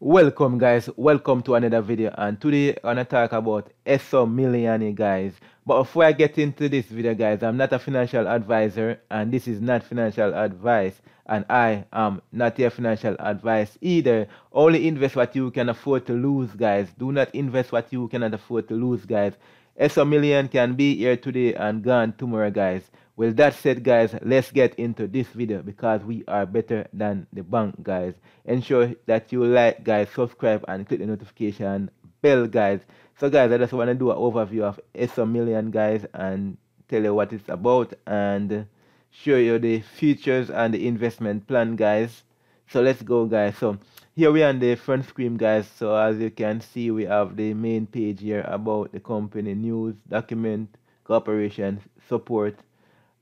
welcome guys. Welcome to another video. And today i'm gonna talk about Esso Millanni guys. But before i get into this video guys i'm not a financial advisor and this is not financial advice. And i am not your financial advice either. Only invest what you can afford to lose guys. Do not invest what you cannot afford to lose guys Esso Millanni can be here today and gone tomorrow guys. With that said guys let's get into this video because we are better than the bank guys. Ensure that you like guys subscribe and click the notification bell guys. So guys i just want to do an overview of Esso Millanni guys and tell you what it's about and show you the features and the investment plan guys. So let's go guys. So here we are on the front screen guys. So as you can see we have the main page here about the company news document cooperation support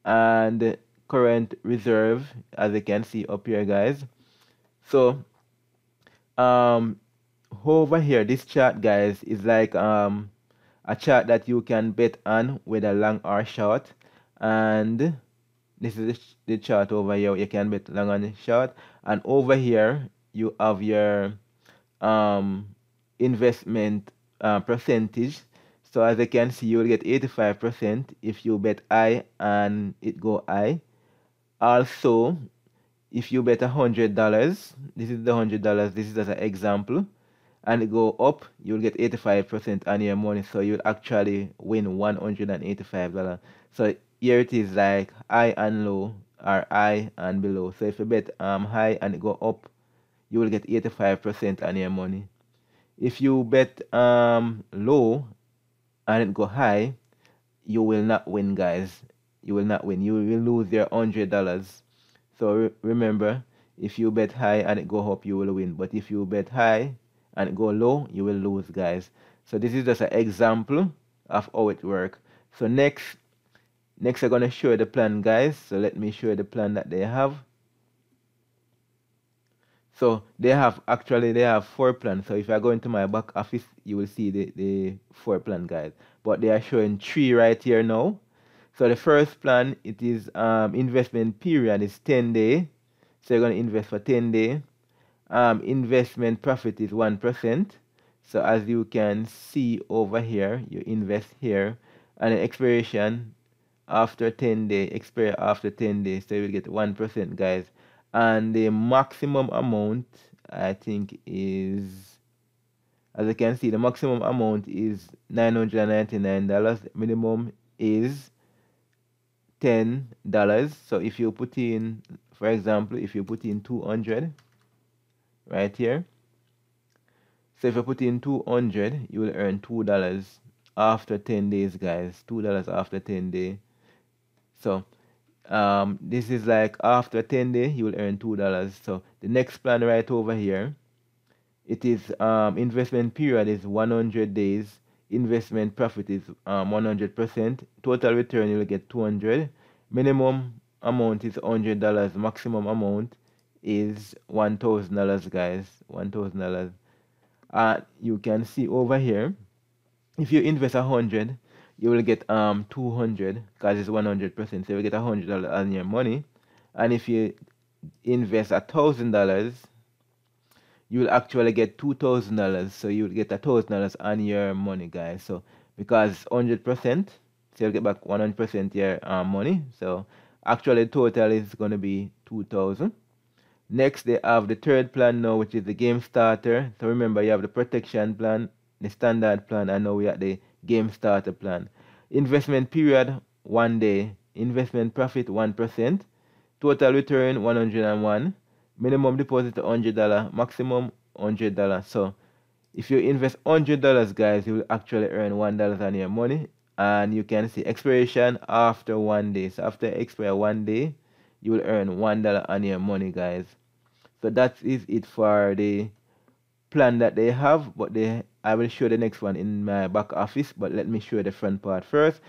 and current reserve as you can see up here guys. So um over here this chart guys is like um a chart that you can bet on whether long or short. And this is the chart over here. You can bet long and short. And over here you have your um investment uh, percentage so as you can see, you will get 85% if you bet I and it go I. Also, if you bet $100, this is the $100, this is as an example, and it go up, you'll get 85% on your money. So you'll actually win $185. So here it is like high and low or high and below. So if you bet um high and it go up, you will get 85% on your money. If you bet um low and it go high, you will not win, guys. You will not win. You will lose your hundred dollars. So re remember, if you bet high and it go up, you will win. But if you bet high and it go low, you will lose, guys. So this is just an example of how it works. So next, next I'm gonna show you the plan, guys. So let me show you the plan that they have. So they have actually they have four plans. So if I go into my back office, you will see the, the four plan guys. But they are showing three right here now. So the first plan it is um investment period is 10 day. So you're gonna invest for 10 day. Um investment profit is one percent. So as you can see over here, you invest here and expiration after 10 day, expire after 10 days. So you will get one percent guys and the maximum amount I think is as you can see the maximum amount is $999 minimum is $10 so if you put in for example if you put in 200 right here. So if you put in 200 you will earn $2 after 10 days guys. $2 after 10 days so um, this is like after 10 days you will earn two dollars. So the next plan right over here it is um, investment period is 100 days. Investment profit is um, 100% total return you will get 200 minimum amount is $100 maximum amount is $1000 guys. $1000 uh, you can see over here if you invest a hundred you will get um 200 because it's 100 percent so you get a hundred dollars on your money. And if you invest a thousand dollars you will actually get two thousand dollars. So you will get a thousand dollars on your money guys. So because 100 percent so you'll get back 100 percent your um, money. So actually total is going to be 2000 next they have the third plan now which is the game starter. So remember you have the protection plan the standard plan and now we are the game starter plan. Investment period one day. Investment profit one percent. Total return 101. Minimum deposit $100. Maximum $100. So if you invest $100 guys you will actually earn $1 on your money and you can see expiration after one day so after expire one day you will earn $1 on your money guys so that is it for the plan that they have but they I will show the next one in my back office but let me show the front part first.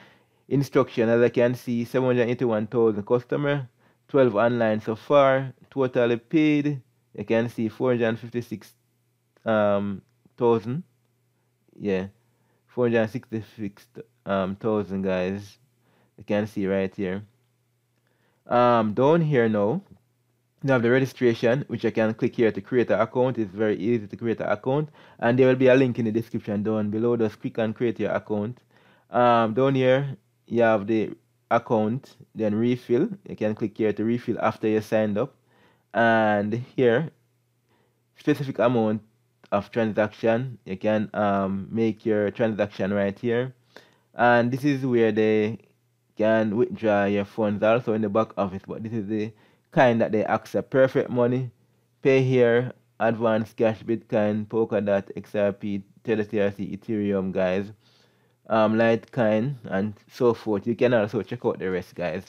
Instruction as I can see 781,000 customer 12 online so far totally paid. You can see 456,000. um yeah 466,000 um guys. You can see right here. Um down here now have the registration which I can click here to create an account it's very easy to create an account and there will be a link in the description down below. Just click and create your account. Um, down here you have the account then refill. You can click here to refill after you signed up. And here specific amount of transaction. You can um, make your transaction right here. And this is where they can withdraw your funds also in the back office but this is the kind that they accept perfect money Payeer advance cash bitcoin polkadot xrp tether trc ethereum guys. Um litecoin and so forth. You can also check out the rest guys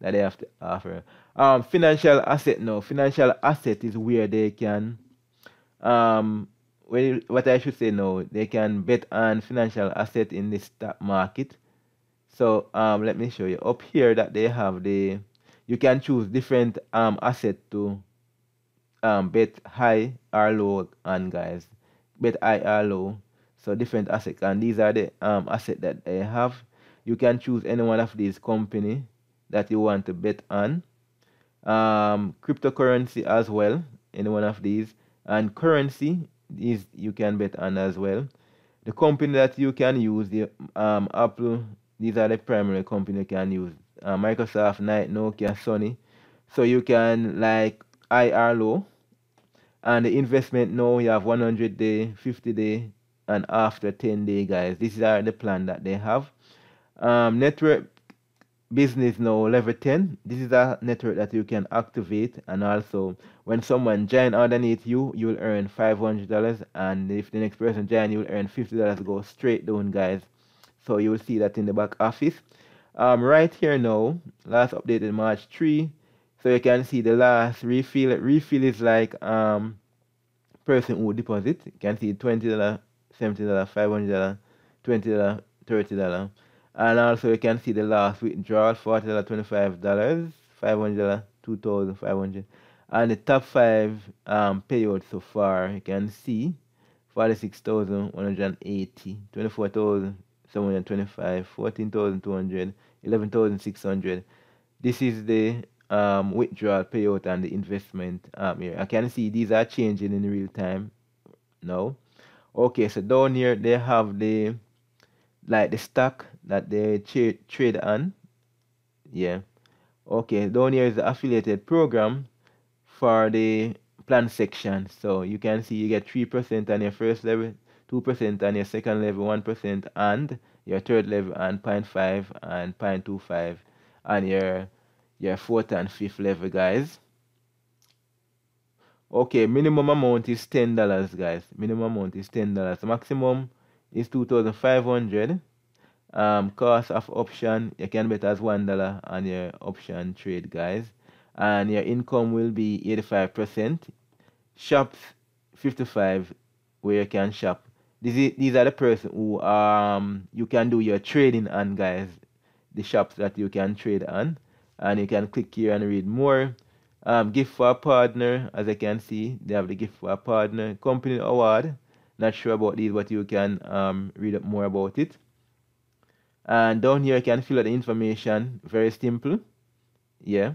that they have to offer. Um financial asset no. Financial asset is where they can um well, what I should say now, they can bet on financial asset in the stock market. So um, let me show you. Up here that they have the you can choose different um asset to um bet high or low on guys. Bet high or low. So different assets and these are the um asset that they have. You can choose any one of these company that you want to bet on. Um cryptocurrency as well. Any one of these. And currency is you can bet on as well. The company that you can use the um apple these are the primary company you can use. Uh, Microsoft, Nike, Nokia, Sony. So you can like IR low and the investment now you have 100 day, 50 day, and after 10 day, guys. This is the plan that they have. Um, network business now level 10 this is a network that you can activate. And also when someone join underneath you you'll earn $500 and if the next person join you'll earn $50 go straight down guys so you will see that in the back office um, right here now, last updated March 3. So you can see the last refill. Refill is like um person who deposit. You can see $20, $70, $500, $20, $30. And also you can see the last withdrawal, $40, $25, $500, 2500 And the top five um, payouts so far, you can see 46,180, 24,000. 725, 14,200, 11,600. This is the um, withdrawal payout and the investment um, here. I can see these are changing in real time now. Okay, so down here they have the like the stock that they tra trade on. Yeah. Okay, down here is the affiliated program for the plan section. So you can see you get 3% on your first level, 2% on your second level, 1% and your third level and 0.5 and 0.25 and your your fourth and fifth level guys. Okay minimum amount is ten dollars guys. Minimum amount is ten dollars. Maximum is 2500 um cost of option you can bet as one dollar on your option trade guys. And your income will be 85 percent. Shops 55 where you can shop these these are the person who um you can do your trading on guys. The shops that you can trade on. And you can click here and read more. Um gift for a partner. As I can see they have the gift for a partner. Company award. Not sure about these but you can um read up more about it. And down here you can fill out the information. Very simple. Yeah.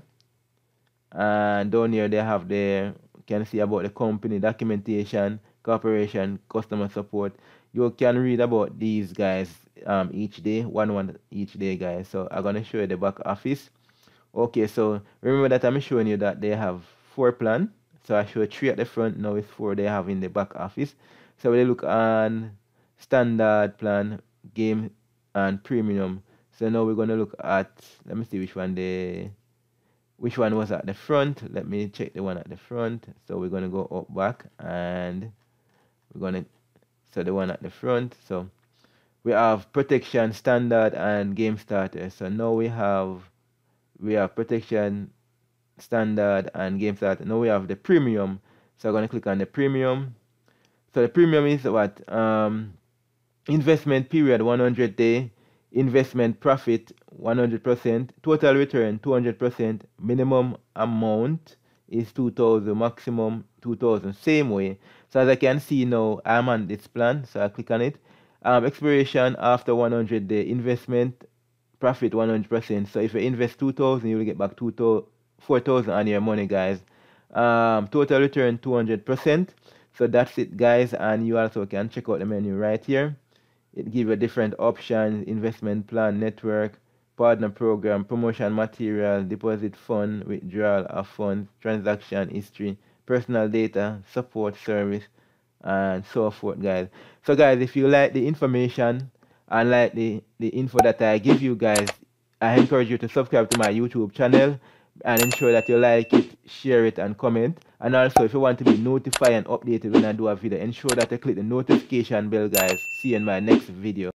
And down here they have the can see about the company documentation cooperation, customer support. You can read about these guys um, each day, one one each day, guys. So I'm gonna show you the back office. Okay, so remember that I'm showing you that they have four plan. So I show three at the front, now it's four they have in the back office. So we look on standard plan, game and premium. So now we're gonna look at let me see which one they which one was at the front. Let me check the one at the front. So we're gonna go up back and we're to so the one at the front. So we have protection standard and game starter. So now we have we have protection standard and game starter. Now we have the premium. So i'm going to click on the premium. So the premium is what? Um investment period 100 day. Investment profit 100% total return 200% minimum amount is 2000 maximum 2000 same way. So as I can see now I'm on this plan so I click on it. Um, expiration after 100 day investment profit 100% so if you invest 2000 you will get back 4000 on your money guys. Um, total return 200%. So that's it guys and you also can check out the menu right here. It gives you different options, investment plan, network, partner program, promotion material, deposit fund, withdrawal of funds, transaction history, personal data, support service, and so forth, guys. So, guys, if you like the information and like the, the info that I give you guys, I encourage you to subscribe to my YouTube channel and ensure that you like it, share it, and comment. And also, if you want to be notified and updated when I do a video, ensure that you click the notification bell, guys. See you in my next video.